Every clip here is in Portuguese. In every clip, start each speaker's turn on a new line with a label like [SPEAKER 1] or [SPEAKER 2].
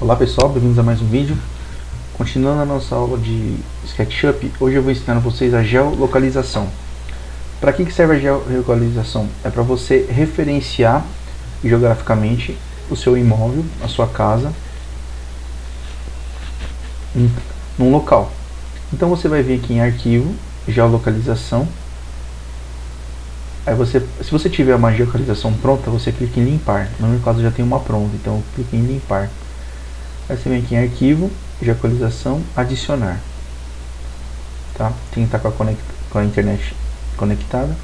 [SPEAKER 1] Olá pessoal, bem-vindos a mais um vídeo. Continuando a nossa aula de SketchUp, hoje eu vou ensinar a vocês a geolocalização. Para que, que serve a geolocalização? É para você referenciar geograficamente o seu imóvel, a sua casa, num local. Então você vai vir aqui em Arquivo, Geolocalização. Aí você, se você tiver uma geolocalização pronta, você clica em Limpar. No meu caso já tem uma pronta, então eu clico em Limpar. Aí você vem aqui em Arquivo, Geolocalização, Adicionar. Tá? Tem que estar com a, com a internet conectada.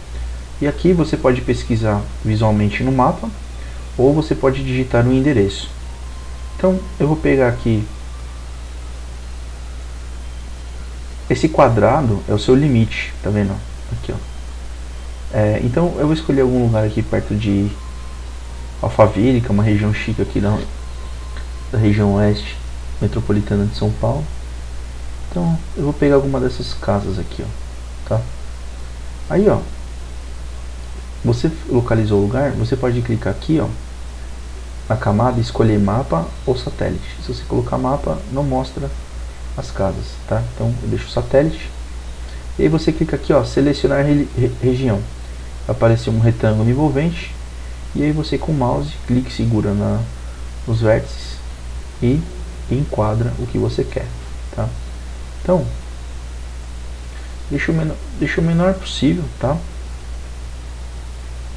[SPEAKER 1] E aqui você pode pesquisar visualmente no mapa, ou você pode digitar no endereço. Então eu vou pegar aqui Esse quadrado é o seu limite, tá vendo? Aqui, ó. É, então eu vou escolher algum lugar aqui perto de Alphaville, que é uma região chique aqui da, da região oeste metropolitana de São Paulo. Então eu vou pegar alguma dessas casas aqui, ó, tá? Aí, ó, você localizou o lugar, você pode clicar aqui, ó, na camada, escolher mapa ou satélite. Se você colocar mapa, não mostra as casas, tá? Então eu deixo satélite. E aí você clica aqui, ó, selecionar re região. Vai aparecer um retângulo envolvente. E aí você com o mouse e segura na, nos vértices e enquadra o que você quer, tá? Então, deixa o menor, deixa o menor possível, tá?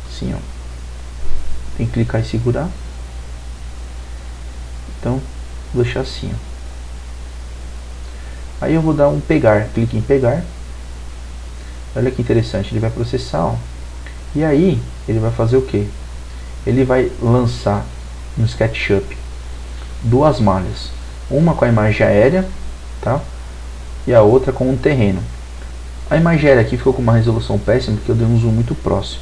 [SPEAKER 1] Assim, ó. Tem que clicar e segurar. Então, vou deixar assim, ó. Aí eu vou dar um pegar, clique em pegar. Olha que interessante, ele vai processar, ó. E aí, ele vai fazer o que? Ele vai lançar no SketchUp duas malhas. Uma com a imagem aérea, tá? E a outra com um terreno. A imagem aérea aqui ficou com uma resolução péssima, porque eu dei um zoom muito próximo.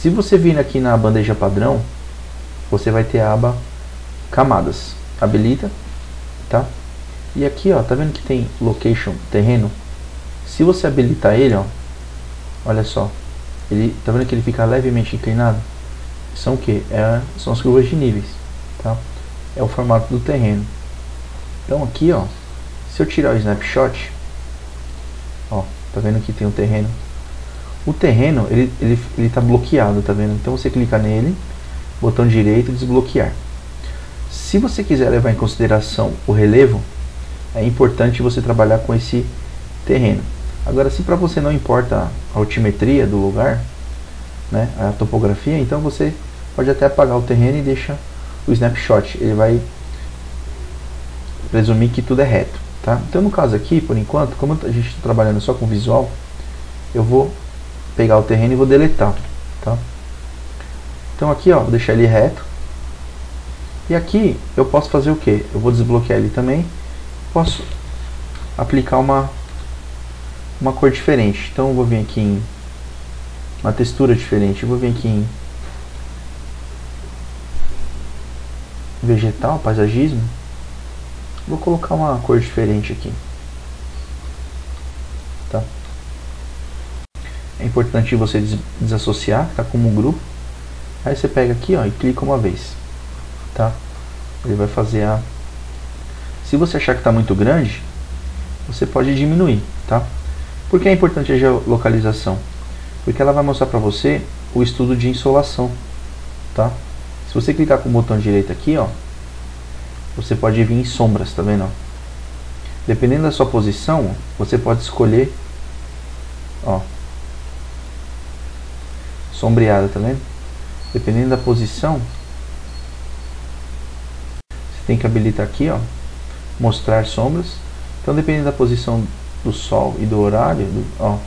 [SPEAKER 1] Se você vir aqui na bandeja padrão, você vai ter a aba camadas. Habilita, tá? E aqui, ó, tá vendo que tem location, terreno? Se você habilitar ele, ó, olha só, ele, tá vendo que ele fica levemente inclinado? São o que? É, são as curvas de níveis, tá? É o formato do terreno. Então aqui, ó, se eu tirar o snapshot, ó, tá vendo que tem um terreno? O terreno, ele, ele, ele tá bloqueado, tá vendo? Então você clica nele, botão direito, desbloquear. Se você quiser levar em consideração o relevo, é importante você trabalhar com esse terreno. Agora, se para você não importa a altimetria do lugar, né, a topografia, então você pode até apagar o terreno e deixa o snapshot. Ele vai presumir que tudo é reto. Tá? Então, no caso aqui, por enquanto, como a gente está trabalhando só com visual, eu vou pegar o terreno e vou deletar. Tá? Então aqui, ó, vou deixar ele reto. E aqui eu posso fazer o que? Eu vou desbloquear ele também posso aplicar uma, uma cor diferente. Então eu vou vir aqui em uma textura diferente. Eu vou vir aqui em vegetal, paisagismo. Vou colocar uma cor diferente aqui. Tá? É importante você desassociar, tá como um grupo. Aí você pega aqui ó, e clica uma vez. Tá? Ele vai fazer a se você achar que está muito grande, você pode diminuir, tá? Por que é importante a geolocalização? Porque ela vai mostrar para você o estudo de insolação, tá? Você clicar com o botão direito aqui, ó, você pode vir em sombras, tá vendo? Dependendo da sua posição, você pode escolher, ó, sombreada, tá vendo? Dependendo da posição, você tem que habilitar aqui, ó, mostrar sombras. Então, dependendo da posição do sol e do horário, do, ó,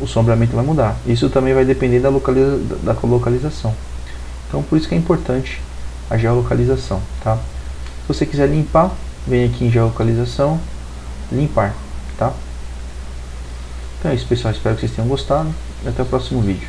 [SPEAKER 1] o sombreamento vai mudar. Isso também vai depender da, localiza da localização. Então, por isso que é importante a geolocalização. Tá? Se você quiser limpar, vem aqui em geolocalização, limpar. Tá? Então é isso, pessoal. Espero que vocês tenham gostado. E até o próximo vídeo.